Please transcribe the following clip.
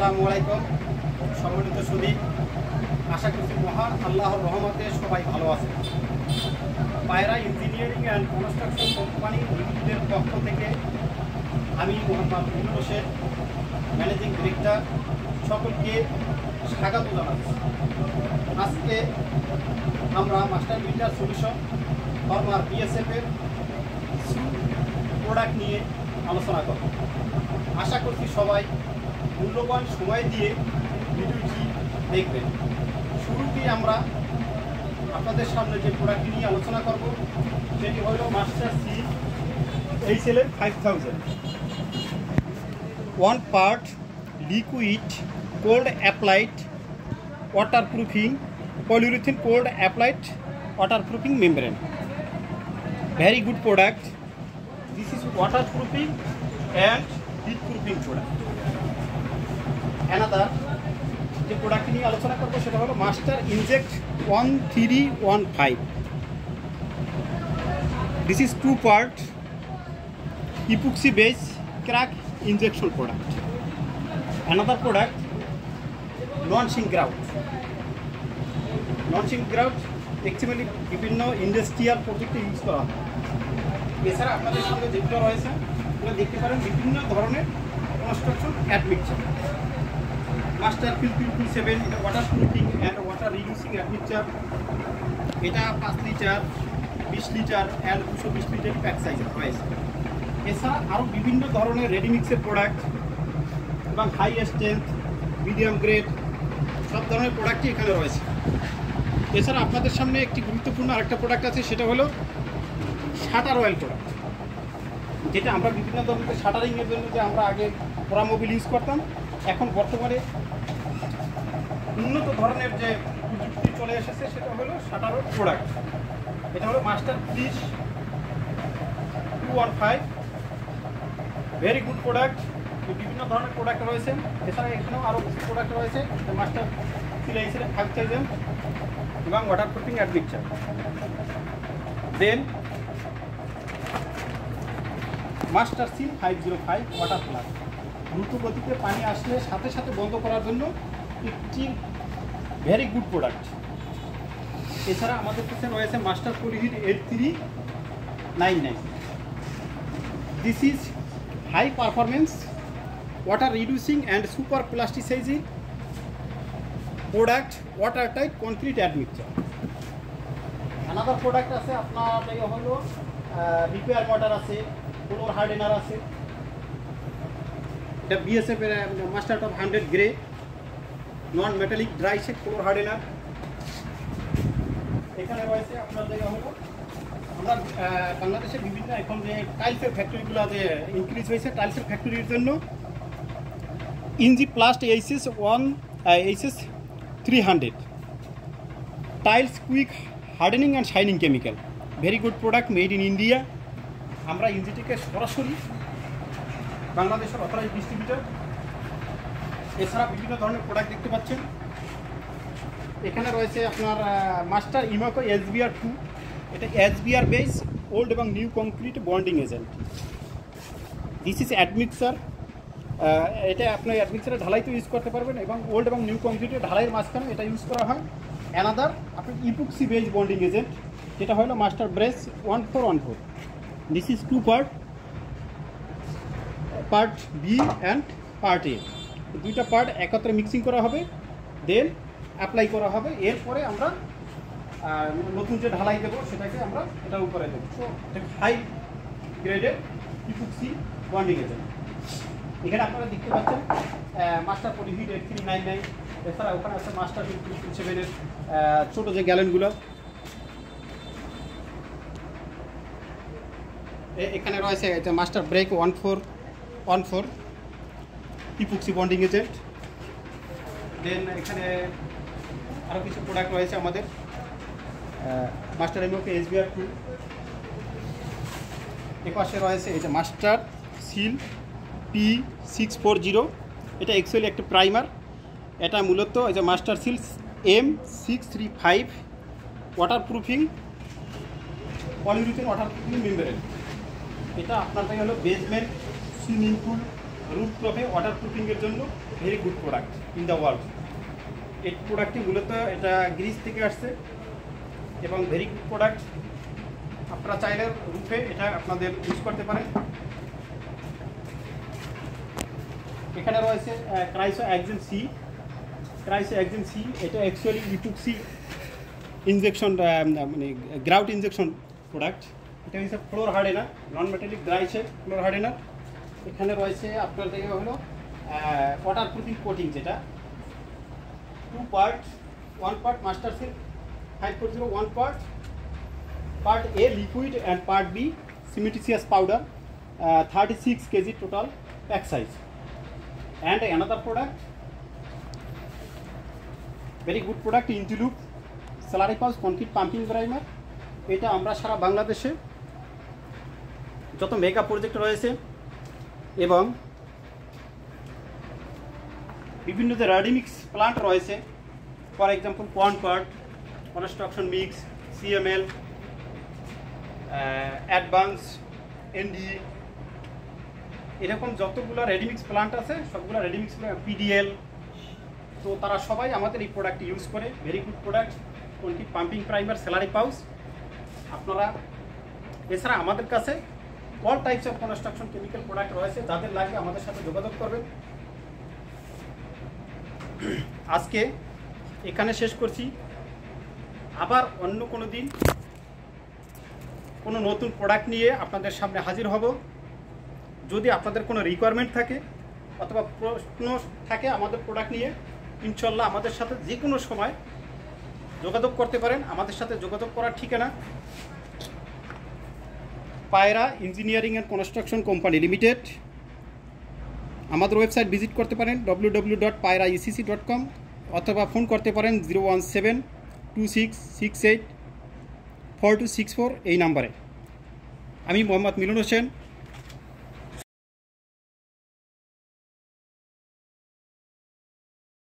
আসসালামু আলাইকুম। সম্মানিত সুদী আশা করছি মহান আল্লাহর রহমতে সবাই ভালো আছে। পায়রা ইঞ্জিনিয়ারিং অ্যান্ড কনস্ট্রাকশন কোম্পানি লিমিটেডের পক্ষ থেকে আমি মোহাম্মদ মুনুর হোসেন, ম্যানেজিং ডিরেক্টর, সকলকে স্বাগত জানাচ্ছি। আজকে আমরা মাস্টার মিটার সলিউশন, ফর্মার বিএসএফের প্রোডাক্ট নিয়ে আলোচনা করব। আশা করছি সবাই মূল্যবান সময় দিয়ে ভিডিওটি দেখবেন। শুরুতেই আমরা আপনাদের সামনে যে প্রোডাক্টটি নিয়ে আলোচনা করব, সেটি হল মাস্টার সি এই সেলের five one part liquid cold applied waterproofing polyurethane cold applied waterproofing membrane very good product this is waterproofing and heat proofing product another যে প্রোডাক্ট নিয়ে আলোচনা করব সেটা হলো master inject one three one five this is two part epoxy base crack injection product another product launching ground launching ground actually বিভিন্ন industrial প্রজেক্টে use করা হয়। এছাড়া আপনাদের সঙ্গে যেগুলো রয়েছে। আপনারা দেখতে পারেন বিভিন্ন ধরনের construction admixture master fill fill seven এটা water proofing and water reducing admixture এটা পাঁচ লিটার বিশ লিটার অ্যান্ড দুশো বিশ লিটার প্যাক সাইজের রয়েছে এছাড়া আরও বিভিন্ন ধরনের রেডিমিক্সের প্রোডাক্ট এবং হাই স্ট্রেংথ মিডিয়াম গ্রেড সব ধরনের প্রোডাক্টই এখানে রয়েছে। এছাড়া আপনাদের সামনে একটি গুরুত্বপূর্ণ আরেকটা প্রোডাক্ট আছে, সেটা হলো শাটার অয়েল প্রোডাক্ট যেটা আমরা বিভিন্ন ধরনের শাটারিংয়ের জন্য যে আমরা আগে পোড়া মোবিল ইউজ করতাম এখন বর্তমানে উন্নত ধরনের যে প্রযুক্তি চলে এসেছে, সেটা হলো শাটার প্রোডাক্ট এটা হলো master please two one five very good product বিভিন্ন ধরনের প্রোডাক্ট রয়েছে। এছাড়া এখানেও আরও কিছু প্রোডাক্ট রয়েছে। মাস্টার সিলাইসের ফাইভ থাউজেন্ড এবং water proofing admixture then master seal five zero five water plus দ্রুত গতিতে পানি আসলে সাথে সাথে বন্ধ করার জন্য একটি ভেরি গুড প্রোডাক্ট এছাড়া আমাদের কাছে রয়েছে master Polyheed eight three nine nine this is high performance water reducing and super plasticising product water tight concrete admixture another product আছে আপনার হলো রিপেয়ার ওয়াটার আছে ফ্লোর হার্ডেনার আছে। এটা বিএসএফ এর master top hundred grey non metallic dry shake floor hardener এখানে রয়েছে আপনার হলো, আমরা বাংলাদেশে বিভিন্ন এখন যে টাইলসের ফ্যাক্টরিগুলো যে ইনক্রিজ হয়েছে টাইলসের ফ্যাক্টরির জন্য। ইনজি প্লাস্ট HS one HS three hundred tiles quick hardening and shining chemical very good product made in India আমরা ইঞ্জিটিকে সরাসরি বাংলাদেশের অথরাইজ ডিস্ট্রিবিউটার, এছাড়া বিভিন্ন ধরনের প্রোডাক্ট দেখতে পাচ্ছেন। এখানে রয়েছে আপনার মাস্টার ইমাকো এসবিআর টু এটা এস এসবিআর বেস ওল্ড এবং new concrete bonding agent this is admixture এটা আপনার অ্যাডমিক্সারে ঢালাই তো ইউজ করতে পারবেন এবং ওল্ড এবং নিউ কংক্রিটের ঢালাইয়ের মাঝখানে এটা ইউজ করা হয়। অ্যানাদার আপনার ইপুক্সি বেজ বন্ডিং এজেন্ট যেটা হলো master brace one four one four this is two part part B and part A দুইটা পার্ট একত্রে মিক্সিং করা হবে দেন অ্যাপ্লাই করা হবে। এরপরে আমরা নতুন যে ঢালাই দেবো, সেটাকে আমরা এটার উপরে দেবো। সো হাই গ্রেডের ইপুক্সি বন্ডিং এজেন্ট এখানে আপনারা দেখতে পাচ্ছেন master Polyheed eight three nine nine এছাড়া ওখানে আছে মাস্টার টু সেভেনের ছোটো যে গ্যালেনগুলো এখানে রয়েছে, এটা master break one four one four epoxy bonding agent then এখানে আরও কিছু প্রোডাক্ট রয়েছে আমাদের মাস্টার এমওকে এসবিআর টু এপাশে রয়েছে এটা master seal P six four zero এটা অ্যাকচুয়ালি একটা প্রাইমার এটা মূলত এই যে master seal M six three five water proofing polyurethane water proofing membrane এটা আপনার হলো বেসমেন্ট সুইমিং পুল প্রফে ওয়াটার প্রুফিংয়ের জন্য very good product in the world এই প্রোডাক্টটি মূলত এটা গ্রিস থেকে আসছে এবং ভেরি গুড প্রোডাক্ট আপনারা চাইলে রুফে এটা আপনাদের ইউজ করতে পারেন। এখানে রয়েছে ক্রাইসো একজন সি ক্রাইসো একজন সি এটা অ্যাকচুয়ালি ইপুক্সি ইনজেকশন মানে গ্রাউট ইনজেকশন প্রোডাক্ট এটা হচ্ছে ফ্লোর হার্ডেনার নন মেটালিক ড্রাইসের ফ্লোর হার্ডেনার এখানে রয়েছে আপনার থেকে হলো ওয়াটার প্রুফিং কোটিং যেটা। Two part one part master silk five four zero one part part A liquid and part B cementitious powder thirty six KG total pack size and another product very good product ইন্টিলুপ salary পাউস concrete pumping primer এটা আমরা সারা বাংলাদেশে যত mega project রয়েছে এবং বিভিন্ন যে readymix plant রয়েছে for example part construction mix CML advance ND এরকম যতগুলো রেডিমিক্স প্লান্ট আছে, সবগুলো রেডিমিক্স পিডিএল তো তারা সবাই আমাদের এই প্রোডাক্ট ইউজ করে। ভেরি গুড প্রোডাক্ট কোনটি পাম্পিং প্রাইমার স্যালারি পাউস আপনারা, এছাড়া আমাদের কাছে all types of construction chemical product রয়েছে, যাদের লাগবে আমাদের সাথে যোগাযোগ করবেন। আজকে এখানে শেষ করছি। আবার অন্য কোনো দিন কোনো নতুন প্রোডাক্ট নিয়ে আপনাদের সামনে হাজির হব। যদি আপনাদের কোনো রিকোয়ারমেন্ট থাকে অথবা প্রশ্ন থাকে আমাদের প্রোডাক্ট নিয়ে, ইনশাল্লাহ আমাদের সাথে যে কোনো সময় যোগাযোগ করতে পারেন। আমাদের সাথে যোগাযোগ করার ঠিকানা Payra engineering and construction company limited. আমাদের ওয়েবসাইট ভিজিট করতে পারেন W dot Payra ECC dot com অথবা ফোন করতে পারেন zero one seven two six six eight four two six four এই নাম্বারে। আমি মোহাম্মদ মিলন হোসেন